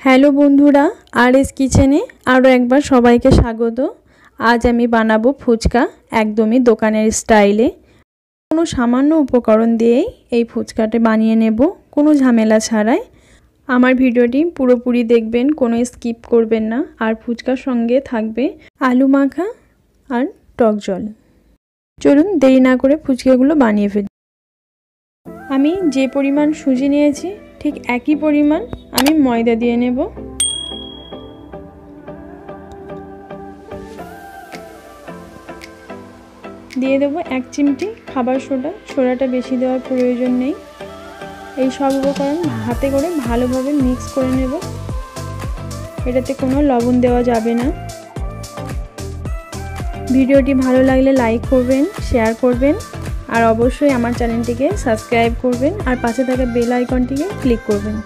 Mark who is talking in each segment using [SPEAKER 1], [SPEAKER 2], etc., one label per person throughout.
[SPEAKER 1] Hello বন্ধুরা আর S কিচেনে আরও একবার সবাইকে স্বাগত। আজ আমি বানাবো ফুচকা একদমই দোকানের স্টাইলে। কোনো সামান্য উপকরণ দিয়েই এই ফুচকাটা বানিয়ে নেব, কোনো ঝামেলা ছাড়াই। আমার ভিডিওটি পুরোপুরি দেখবেন, কোনো স্কিপ করবেন না। আর ফুচকার সঙ্গে থাকবে আলু মাখা আর টক জল। চলুন দেরি না করে ফুচকাগুলো বানিয়ে ফেলি। আমি যে পরিমাণ সুজি নিয়েছি ঠিক একই পরিমাণ আমি ময়দা দিয়ে নেব। দিয়ে দেবো এক চিমটি খাবার সোডা। সোডাটা বেশি দেওয়ার প্রয়োজন নেই। এই সব উপকরণ হাতে করে ভালোভাবে মিক্স করে নেব। এটাতে কোনো লবণ দেওয়া যাবে না। ভিডিওটি ভালো লাগলে লাইক করবেন, শেয়ার করবেন। আর অবশ্যই আমার চ্যানেলটিকে সাবস্ক্রাইব করবেন আর পাশে থাকা বেল আইকনটিকে ক্লিক করবেন।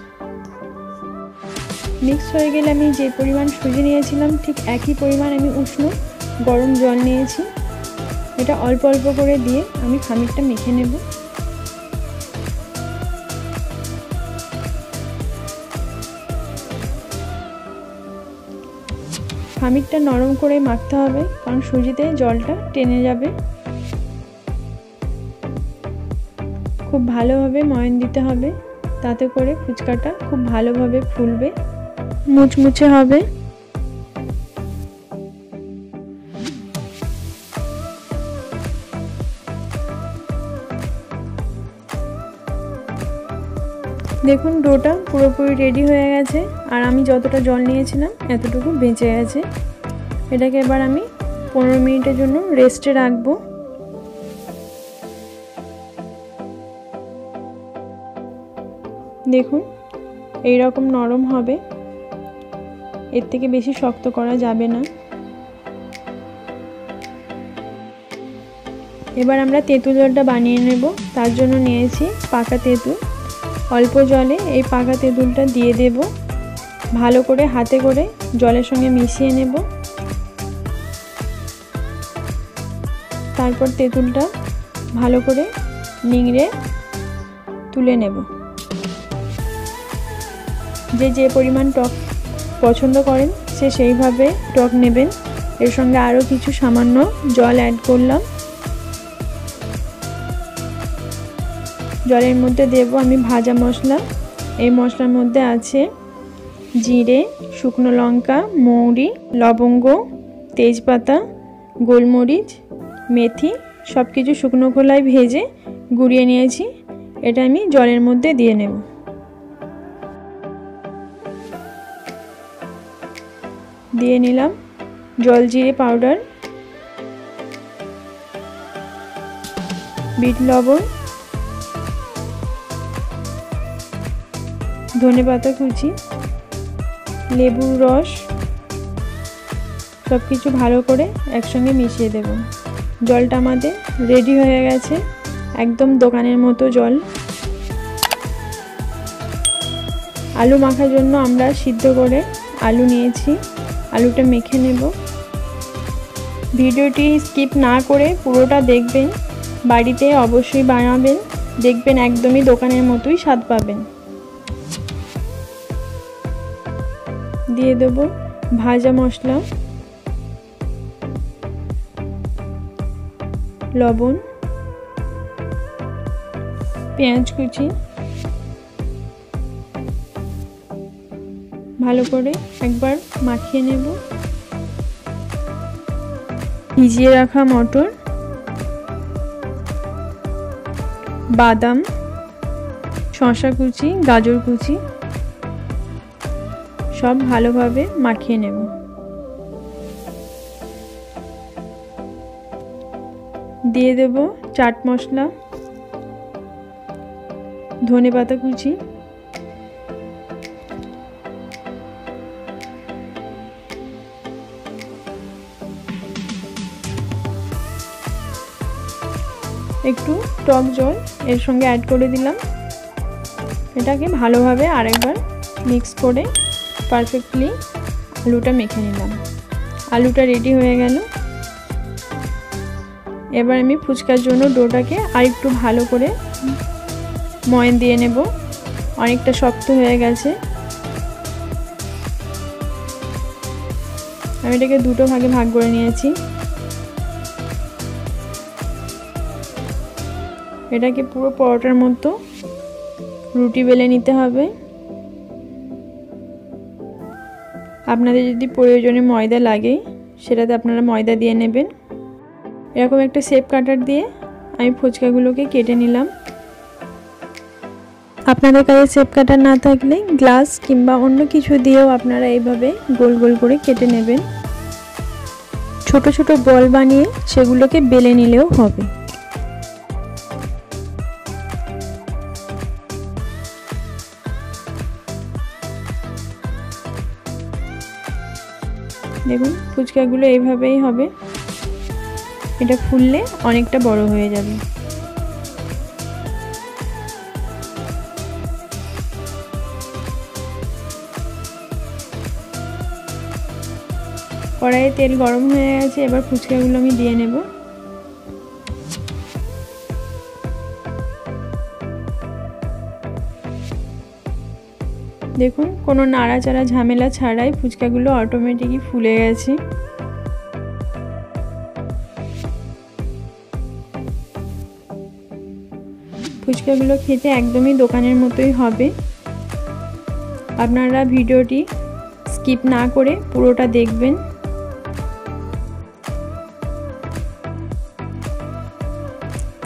[SPEAKER 1] মিক্স হয়ে গেলে আমি যে পরিমাণ সুজি নিয়েছিলাম, ঠিক একই পরিমাণ আমি উষ্ণ গরম জল নিয়েছি। এটা অল্প অল্প করে দিয়ে আমি খামিরটা মেখে নেব। খামিরটা নরম করে মাখতে হবে, কারণ সুজিতে জলটা টেনে যাবে। খুব ভালোভাবে ময়ন দিতে হবে। তাতে করে ফুচকাটা খুব ভালোভাবে ফুলবে। মুচমুচে হবে। দেখুন, ডোটা পুরোপুরি রেডি হয়ে গেছে। আর আমি যতটা জল নিয়েছিলাম, এতটুকু বেঁচে গেছে। এটাকে এবার আমি পনেরো মিনিটের জন্য রেস্টে রাখব। দেখুন এই রকম নরম হবে। এর থেকে বেশি শক্ত করা যাবে না। এবার আমরা তেঁতুল জলটা বানিয়ে নেব। তার জন্য নিয়েছি পাকা তেঁতুল। অল্প জলে এই পাকা তেঁতুলটা দিয়ে দেব। ভালো করে হাতে করে জলের সঙ্গে মিশিয়ে নেব। তারপর তেঁতুলটা ভালো করে নিংড়ে তুলে নেব। যে যে পরিমাণ টক পছন্দ করেন, সে সেইভাবে টক নেবেন। এর সঙ্গে আরও কিছু সামান্য জল অ্যাড করলাম। জলের মধ্যে দেব আমি ভাজা মশলা। এই মশলার মধ্যে আছে জিরে, শুকনো লঙ্কা, মৌরি, লবঙ্গ, তেজপাতা, গোলমরিচ, মেথি সব কিছু শুকনো খোলায় ভেজে গুঁড়িয়ে নিয়েছি। এটা আমি জলের মধ্যে দিয়ে নেব। দিয়ে নিলাম। জলজিরে পাউডার, বিট, লবণ, ধনে পাতা, কুচি, লেবুর রস সব কিছু ভালো করে একসঙ্গে মিশিয়ে দেব। জলটা আমাদের রেডি হয়ে গেছে। একদম দোকানের মতো জল। আলু মাখার জন্য আমরা সিদ্ধ করে আলু নিয়েছি। আলুটা মেখে নেব। ভিডিওটি স্কিপ না করে পুরোটা দেখবেন। বাড়িতে অবশ্যই বানাবেন। দেখবেন একদমই দোকানের মতোই স্বাদ পাবেন। দিয়ে দেব ভাজা মশলা, লবণ, পেঁয়াজ কুচি ভালো করে একবার মাখিয়ে নেব। ভিজিয়ে রাখা মটর, বাদাম শশা কুচি, গাজর কুচি, সব ভালোভাবে মাখিয়ে নেব। দিয়ে দেব চাট মশলা, ধনে পাতা কুচি একটু টক জল এর সঙ্গে অ্যাড করে দিলাম। এটাকে ভালোভাবে আরেকবার মিক্স করে পারফেক্টলি আলুটা মেখে নিলাম। আলুটা রেডি হয়ে গেল। এবার আমি ফুচকার জন্য ডোটাকে আর একটু ভালো করে ময়ন দিয়ে নেব। অনেকটা শক্ত হয়ে গেছে। আমি এটাকে দুটো ভাগে ভাগ করে নিয়েছি। এটাকে পুরো পরোটার মতো রুটি বেলে নিতে হবে। আপনাদের যদি প্রয়োজনে ময়দা লাগে, সেটাতে আপনারা ময়দা দিয়ে নেবেন। এরকম একটা শেপ কাটার দিয়ে আমি ফুচকাগুলোকে কেটে নিলাম। আপনাদের কাছে শেপ কাটার না থাকলে গ্লাস কিংবা অন্য কিছু দিয়েও আপনারা এইভাবে গোল গোল করে কেটে নেবেন। ছোট ছোট বল বানিয়ে সেগুলোকে বেলে নিলেও হবে। ফুচকাগুলো এইভাবেই হবে। এটা ফুললে অনেকটা বড় হয়ে যাবে। কড়াইয়ে তেল গরম হয়ে গেছে, এবার ফুচকাগুলো আমি দিয়ে নেব। দেখুন, কোনো নাড়াচাড়া ঝামেলা ছাড়াই ফুচকাগুলো অটোমেটিকই ফুলে গেছে। ফুচকাগুলো খেতে একদমই দোকানের মতোই হবে। আপনারা ভিডিওটি স্কিপ না করে পুরোটা দেখবেন।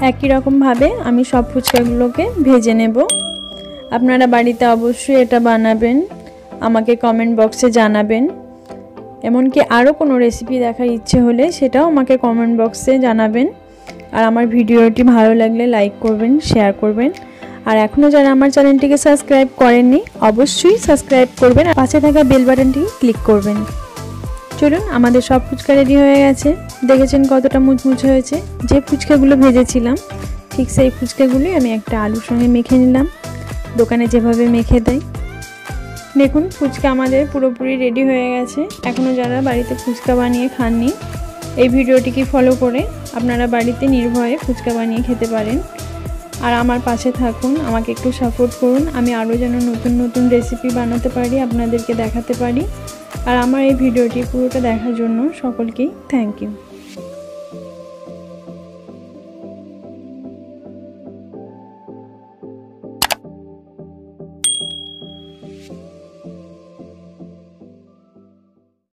[SPEAKER 1] একই রকমভাবে আমি সব ফুচকাগুলোকে ভেজে নেব। আপনারা বাড়িতে অবশ্যই এটা বানাবেন। আমাকে কমেন্ট বক্সে জানাবেন। এমনকি আরও কোনো রেসিপি দেখার ইচ্ছে হলে সেটাও আমাকে কমেন্ট বক্সে জানাবেন। আর আমার ভিডিওটি ভালো লাগলে লাইক করবেন শেয়ার করবেন। আর এখনও যারা আমার চ্যানেলটিকে সাবস্ক্রাইব করেননি, অবশ্যই সাবস্ক্রাইব করবেন। আর পাশে থাকা বেল বাটনটি ক্লিক করবেন। চলুন, আমাদের সব ফুচকা রেডি হয়ে গেছে। দেখেছেন কতটা মুচমুচে হয়েছে? যে ফুচকাগুলো ভেজেছিলাম, ঠিক সেই ফুচকাগুলোই আমি একটা আলুর সঙ্গে মেখে নিলাম। দোকানে যেভাবে মেখে দেয়। দেখুন, ফুচকা আমাদের পুরোপুরি রেডি হয়ে গেছে। এখনও যারা বাড়িতে ফুচকা বানিয়ে খাননি, এই ভিডিওটিকে ফলো করে আপনারা বাড়িতে নির্ভয়ে ফুচকা বানিয়ে খেতে পারেন। আর আমার পাশে থাকুন, আমাকে একটু সাপোর্ট করুন। আমি আরও যেন নতুন নতুন রেসিপি বানাতে পারি, আপনাদেরকে দেখাতে পারি। আর আমার এই ভিডিওটি পুরোটা দেখার জন্য সকলকেই থ্যাংক ইউ